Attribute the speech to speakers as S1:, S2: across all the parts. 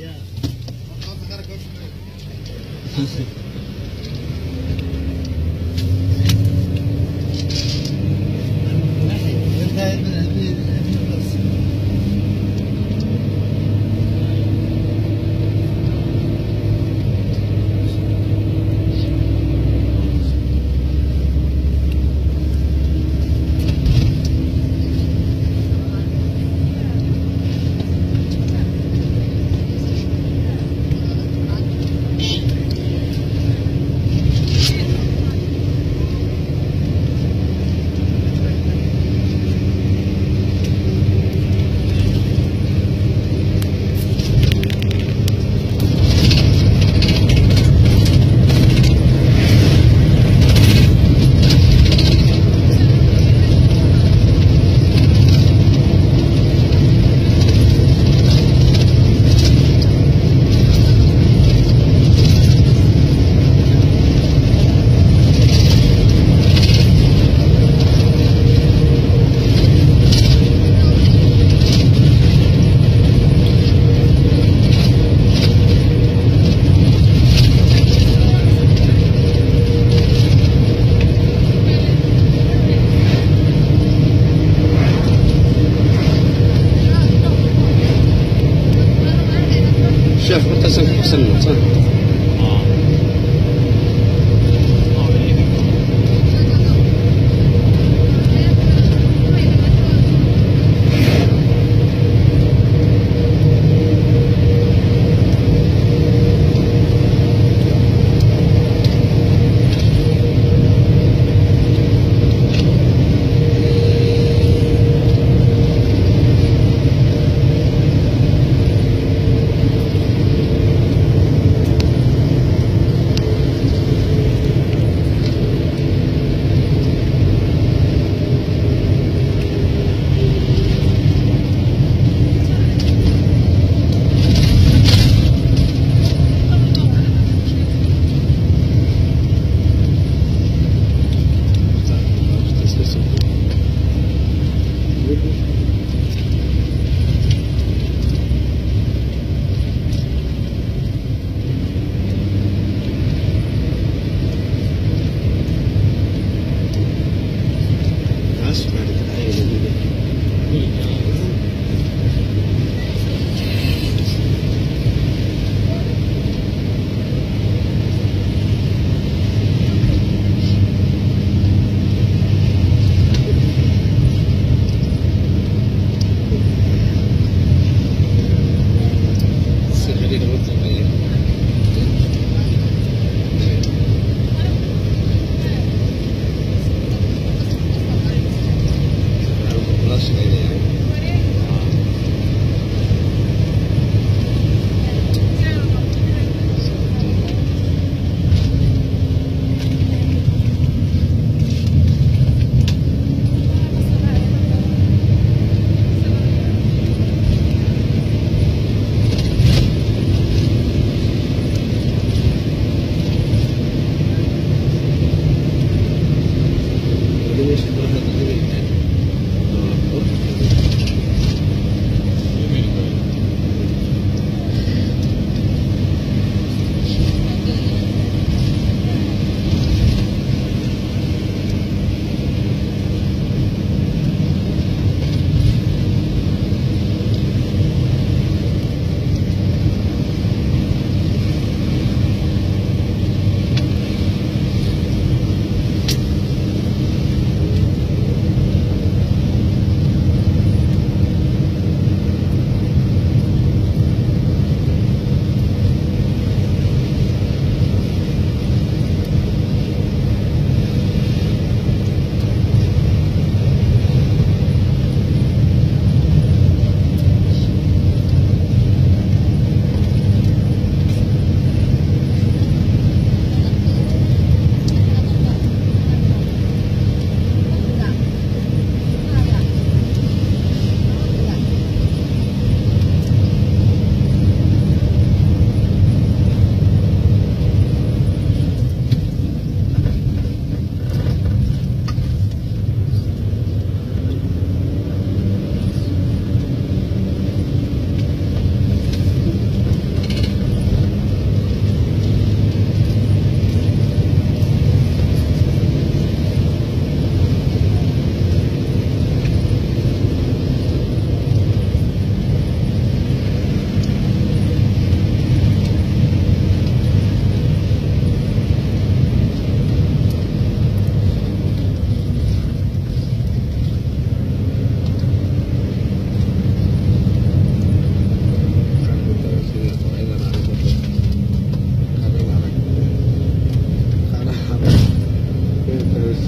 S1: Yeah.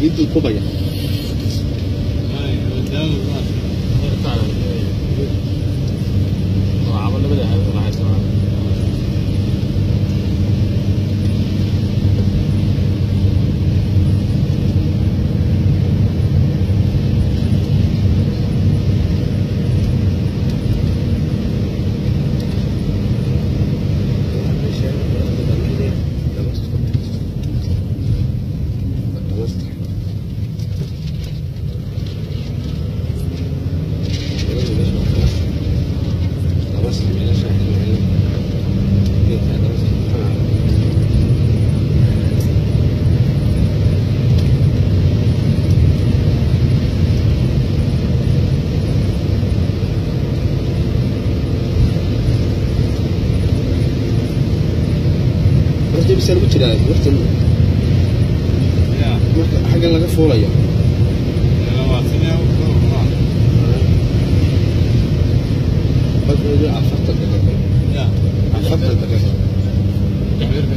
S1: تريد الكوبايه
S2: عملنا بدأ راح يسمعنا bisaan ugu jiraa watan marka xaggan laga fuulayo afartan daqiiqo afartan daqiiqo magaalada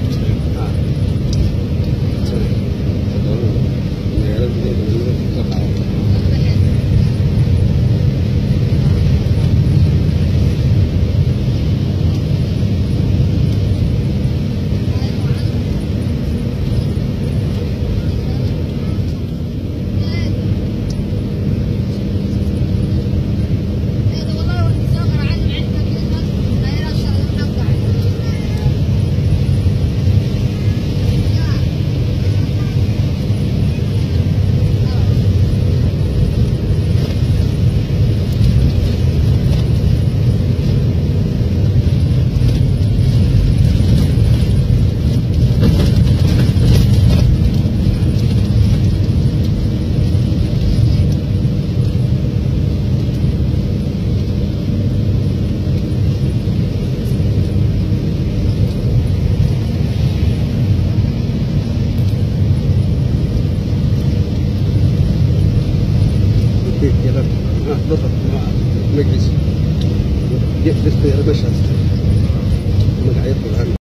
S2: ka qaadata